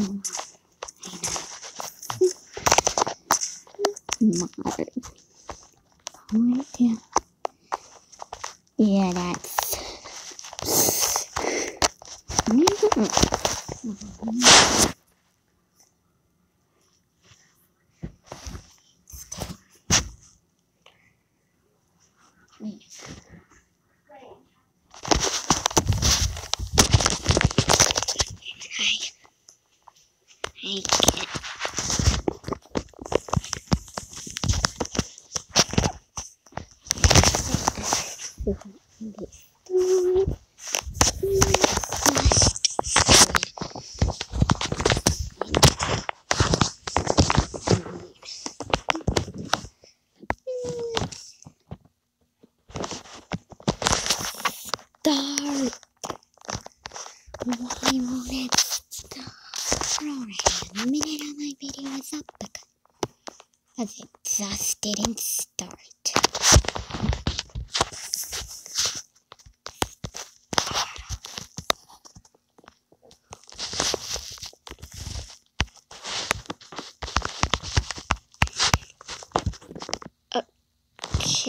Right, yeah. Yeah, that's. Hi. I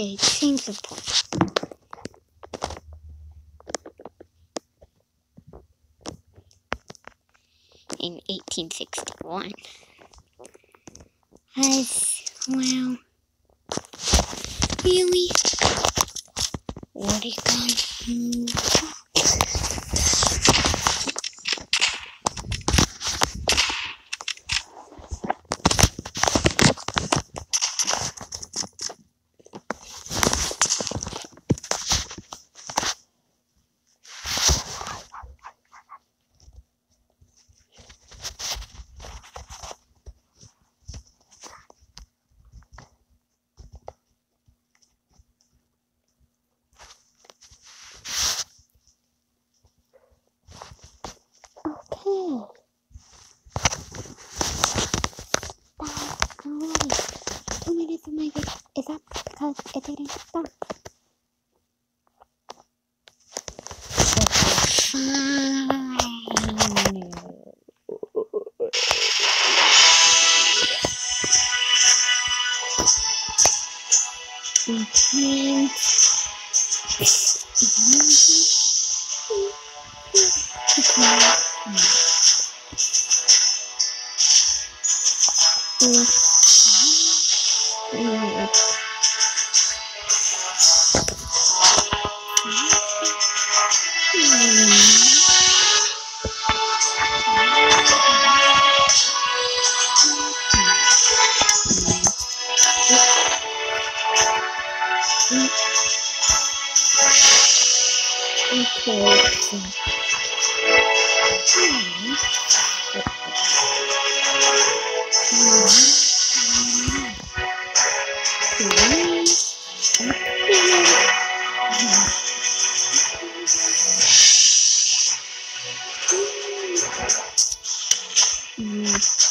Okay, change the point. In 1861. As well. Really? What are you gonna do? Because it didn't stop. um. Mm-hmm.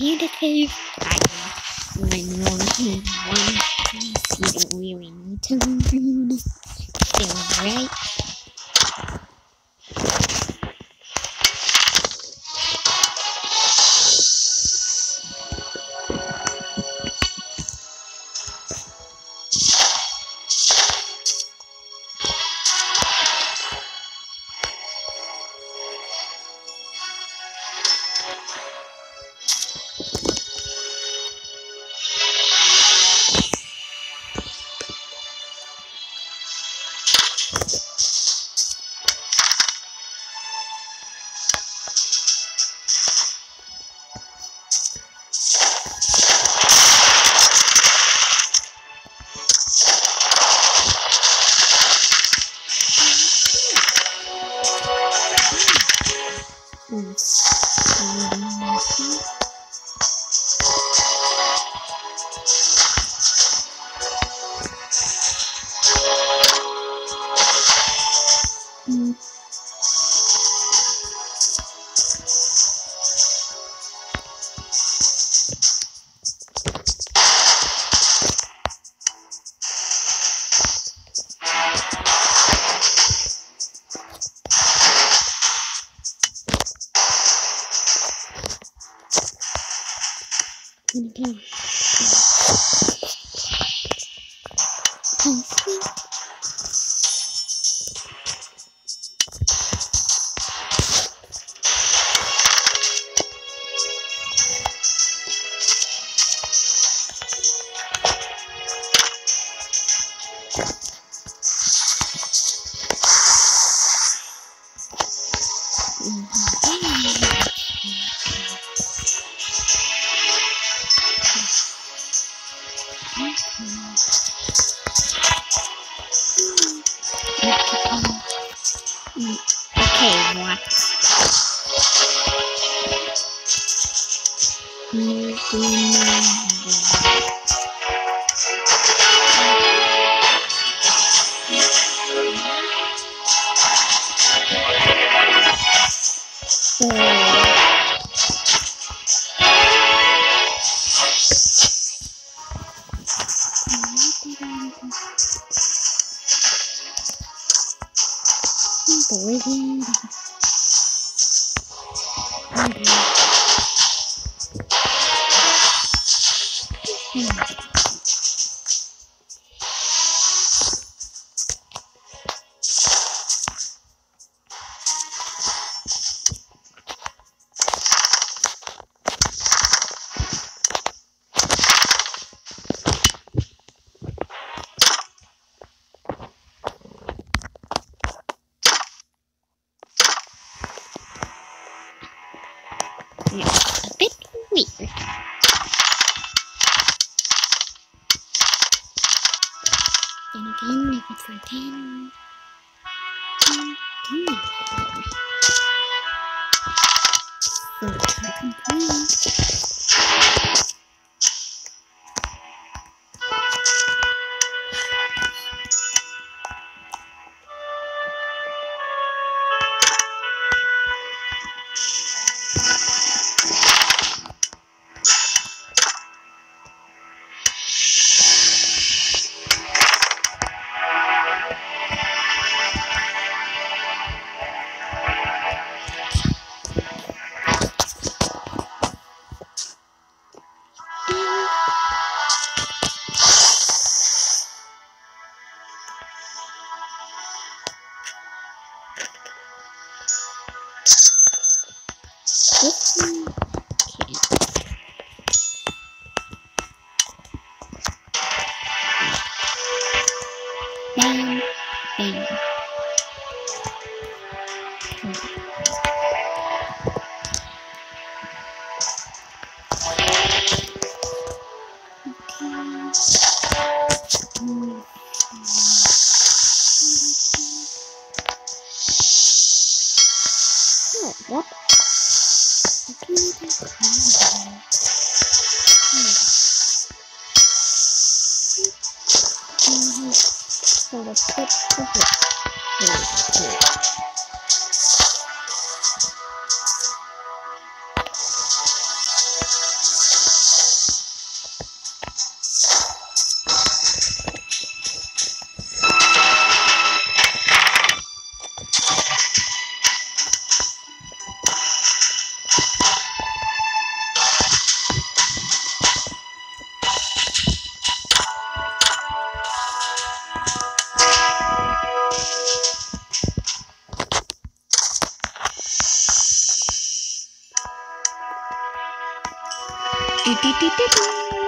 The cave. I when one and Okay. Perfect. Okay, 嗯。嗯。This what? So let's put titit